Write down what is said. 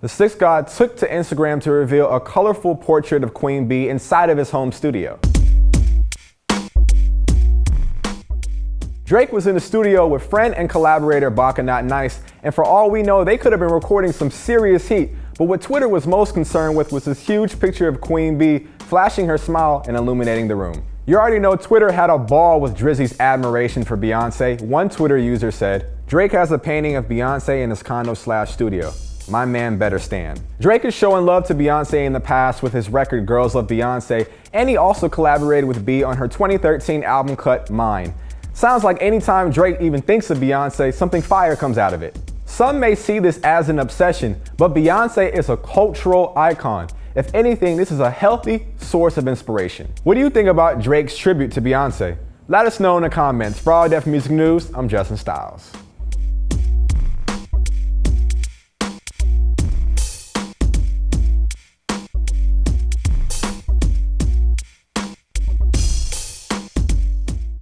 The Six God took to Instagram to reveal a colorful portrait of Queen Bey inside of his home studio. Drake was in the studio with friend and collaborator Baka Not Nice, and for all we know, they could have been recording some serious heat. But what Twitter was most concerned with was this huge picture of Queen Bey flashing her smile and illuminating the room. You already know Twitter had a ball with Drizzy's admiration for Beyonce. One Twitter user said, Drake has a painting of Beyonce in his condo slash studio. My man better stand. Drake is showing love to Beyonce in the past with his record Girls Love Beyonce, and he also collaborated with B on her 2013 album cut Mine. Sounds like anytime Drake even thinks of Beyonce, something fire comes out of it. Some may see this as an obsession, but Beyonce is a cultural icon. If anything, this is a healthy source of inspiration. What do you think about Drake's tribute to Beyonce? Let us know in the comments. For All Def Music News, I'm Justin Styles.